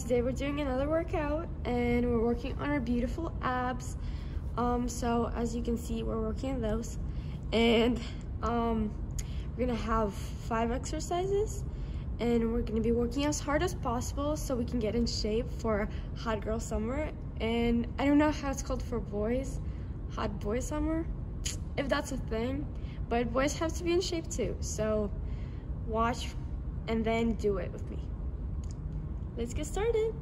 today we're doing another workout and we're working on our beautiful abs. Um, so as you can see, we're working on those. And um, we're gonna have five exercises and we're gonna be working as hard as possible so we can get in shape for Hot Girl Summer. And I don't know how it's called for boys, Hot Boy Summer, if that's a thing. But boys have to be in shape too. So watch and then do it with me. Let's get started.